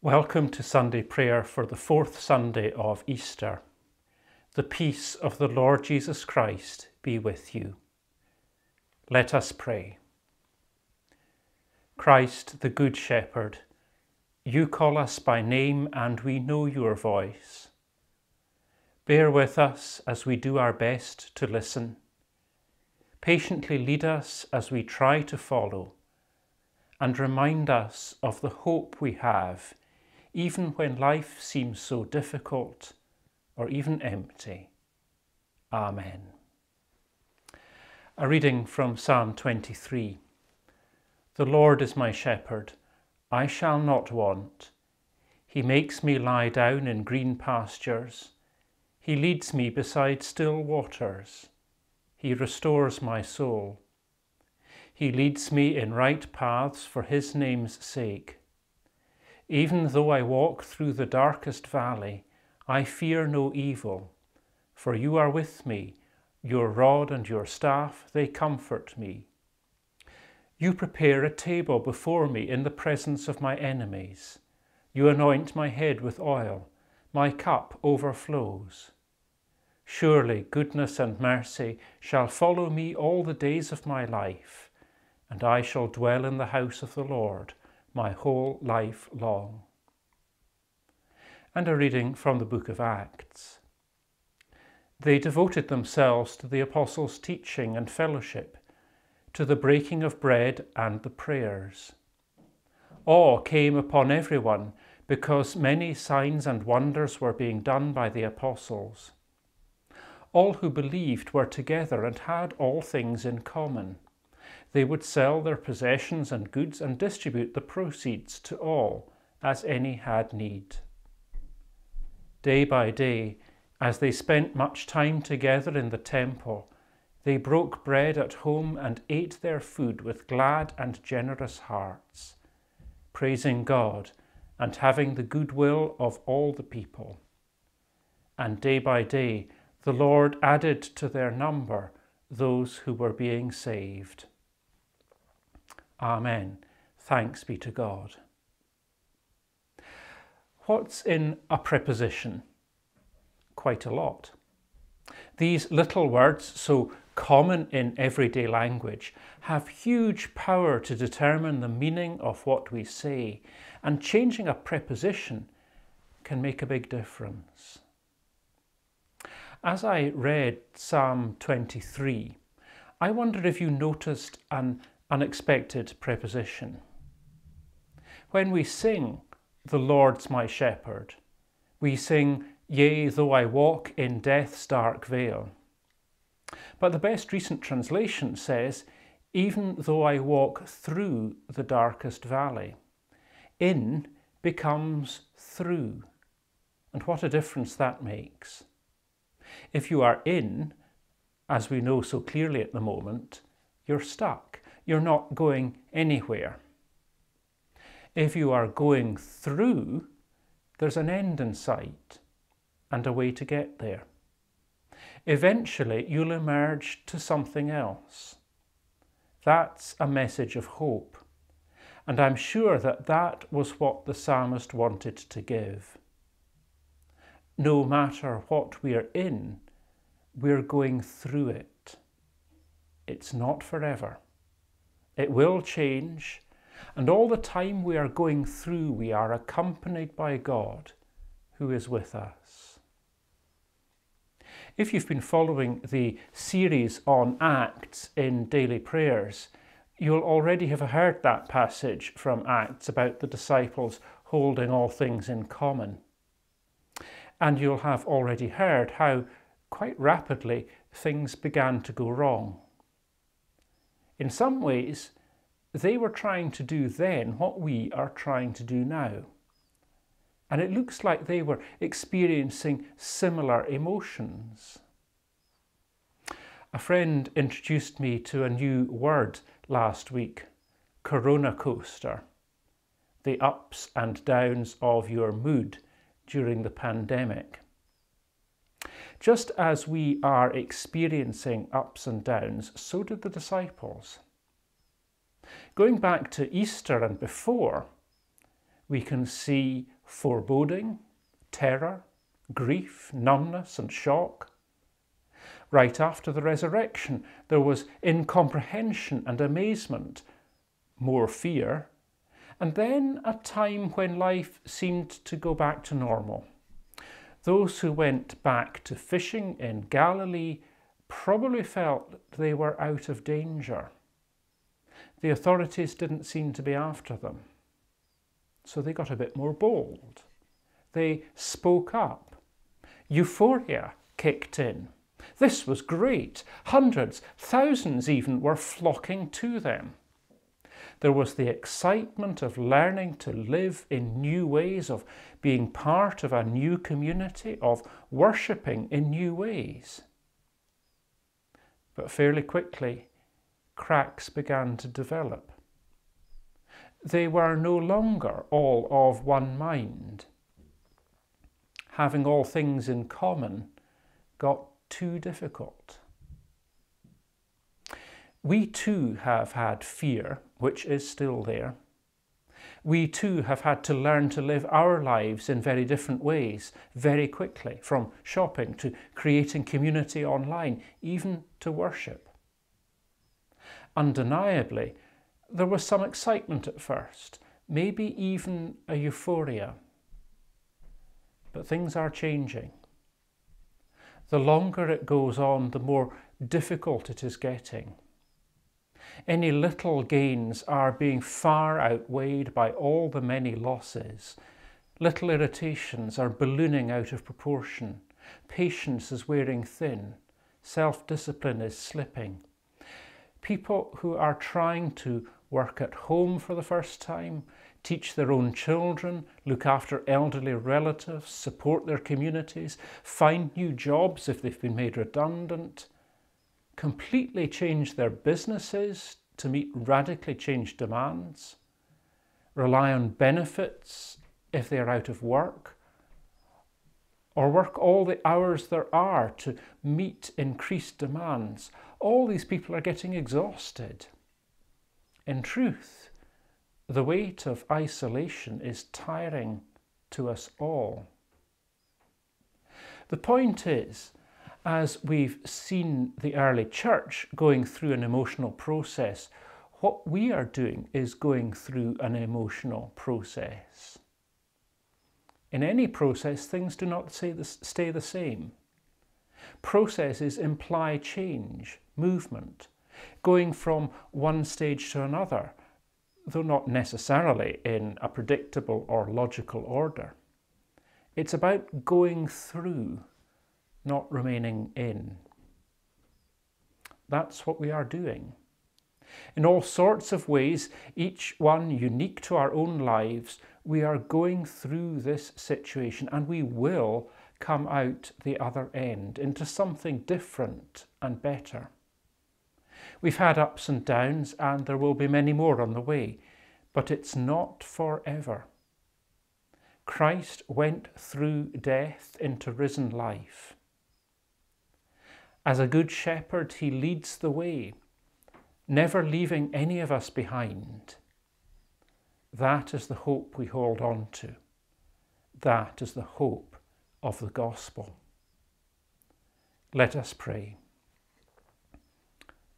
Welcome to Sunday prayer for the fourth Sunday of Easter. The peace of the Lord Jesus Christ be with you. Let us pray. Christ, the Good Shepherd, you call us by name and we know your voice. Bear with us as we do our best to listen. Patiently lead us as we try to follow and remind us of the hope we have even when life seems so difficult or even empty. Amen. A reading from Psalm 23. The Lord is my shepherd, I shall not want. He makes me lie down in green pastures. He leads me beside still waters. He restores my soul. He leads me in right paths for his name's sake. Even though I walk through the darkest valley, I fear no evil, for you are with me. Your rod and your staff, they comfort me. You prepare a table before me in the presence of my enemies. You anoint my head with oil. My cup overflows. Surely goodness and mercy shall follow me all the days of my life, and I shall dwell in the house of the Lord my whole life long. And a reading from the book of Acts. They devoted themselves to the apostles' teaching and fellowship, to the breaking of bread and the prayers. Awe came upon everyone because many signs and wonders were being done by the apostles. All who believed were together and had all things in common. They would sell their possessions and goods and distribute the proceeds to all as any had need. Day by day, as they spent much time together in the temple, they broke bread at home and ate their food with glad and generous hearts, praising God and having the goodwill of all the people. And day by day, the Lord added to their number those who were being saved. Amen. Thanks be to God. What's in a preposition? Quite a lot. These little words, so common in everyday language, have huge power to determine the meaning of what we say, and changing a preposition can make a big difference. As I read Psalm 23, I wonder if you noticed an unexpected preposition. When we sing, The Lord's my shepherd, we sing, Yea, though I walk in death's dark vale. But the best recent translation says, Even though I walk through the darkest valley. In becomes through. And what a difference that makes. If you are in, as we know so clearly at the moment, you're stuck you're not going anywhere. If you are going through, there's an end in sight and a way to get there. Eventually, you'll emerge to something else. That's a message of hope. And I'm sure that that was what the psalmist wanted to give. No matter what we're in, we're going through it. It's not forever. It will change. And all the time we are going through, we are accompanied by God who is with us. If you've been following the series on Acts in daily prayers, you'll already have heard that passage from Acts about the disciples holding all things in common. And you'll have already heard how quite rapidly things began to go wrong. In some ways, they were trying to do then what we are trying to do now. And it looks like they were experiencing similar emotions. A friend introduced me to a new word last week, corona coaster, the ups and downs of your mood during the pandemic. Just as we are experiencing ups and downs, so did the disciples. Going back to Easter and before, We can see foreboding, terror, grief, numbness, and shock. Right after the resurrection, there was incomprehension and amazement, more fear, and then a time when life seemed to go back to normal. Those who went back to fishing in Galilee probably felt they were out of danger. The authorities didn't seem to be after them. So they got a bit more bold. They spoke up. Euphoria kicked in. This was great. Hundreds, thousands even were flocking to them. There was the excitement of learning to live in new ways, of being part of a new community, of worshipping in new ways. But fairly quickly, cracks began to develop. They were no longer all of one mind. Having all things in common got too difficult. We too have had fear, which is still there. We too have had to learn to live our lives in very different ways, very quickly, from shopping to creating community online, even to worship. Undeniably, there was some excitement at first, maybe even a euphoria. But things are changing. The longer it goes on, the more difficult it is getting. Any little gains are being far outweighed by all the many losses. Little irritations are ballooning out of proportion. Patience is wearing thin. Self-discipline is slipping. People who are trying to work at home for the first time, teach their own children, look after elderly relatives, support their communities, find new jobs if they've been made redundant, completely change their businesses to meet radically changed demands, rely on benefits if they are out of work, or work all the hours there are to meet increased demands. All these people are getting exhausted. In truth, the weight of isolation is tiring to us all. The point is as we've seen the early church going through an emotional process, what we are doing is going through an emotional process. In any process, things do not stay the same. Processes imply change, movement, going from one stage to another, though not necessarily in a predictable or logical order. It's about going through not remaining in. That's what we are doing. In all sorts of ways, each one unique to our own lives, we are going through this situation and we will come out the other end into something different and better. We've had ups and downs and there will be many more on the way, but it's not forever. Christ went through death into risen life. As a good shepherd, he leads the way, never leaving any of us behind. That is the hope we hold on to. That is the hope of the gospel. Let us pray.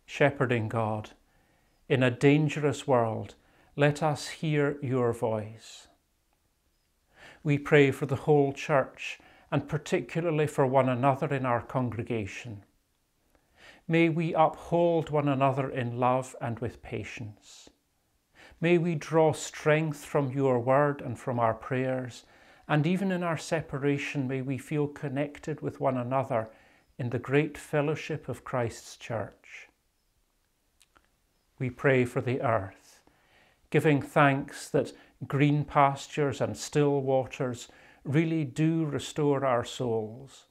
Shepherding God, in a dangerous world, let us hear your voice. We pray for the whole church and particularly for one another in our congregation. May we uphold one another in love and with patience. May we draw strength from your word and from our prayers, and even in our separation, may we feel connected with one another in the great fellowship of Christ's church. We pray for the earth, giving thanks that green pastures and still waters really do restore our souls,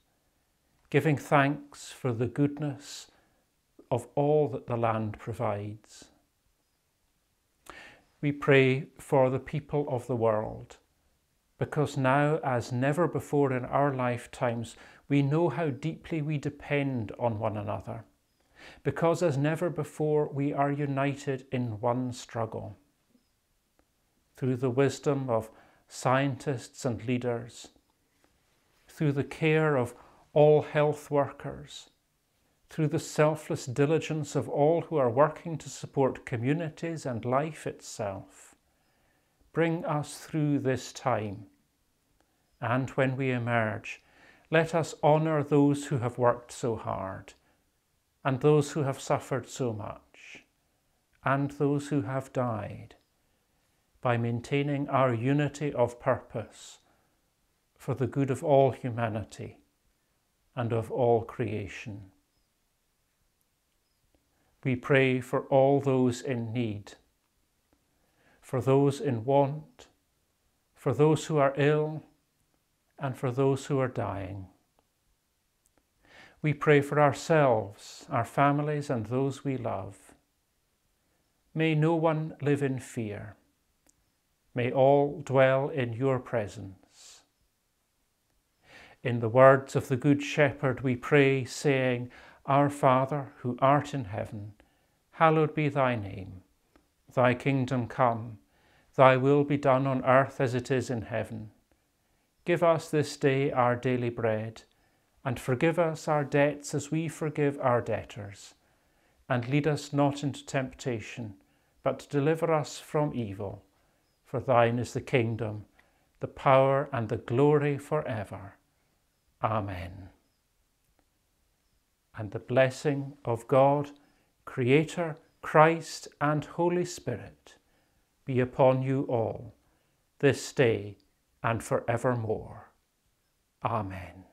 giving thanks for the goodness of all that the land provides. We pray for the people of the world, because now, as never before in our lifetimes, we know how deeply we depend on one another, because as never before we are united in one struggle. Through the wisdom of scientists and leaders, through the care of all health workers, through the selfless diligence of all who are working to support communities and life itself. Bring us through this time. And when we emerge, let us honour those who have worked so hard, and those who have suffered so much, and those who have died, by maintaining our unity of purpose for the good of all humanity and of all creation. We pray for all those in need, for those in want, for those who are ill, and for those who are dying. We pray for ourselves, our families, and those we love. May no one live in fear. May all dwell in your presence. In the words of the Good Shepherd, we pray, saying, our Father, who art in heaven, hallowed be thy name. Thy kingdom come, thy will be done on earth as it is in heaven. Give us this day our daily bread, and forgive us our debts as we forgive our debtors. And lead us not into temptation, but deliver us from evil. For thine is the kingdom, the power, and the glory for ever. Amen and the blessing of God, Creator, Christ, and Holy Spirit be upon you all, this day and forevermore. Amen.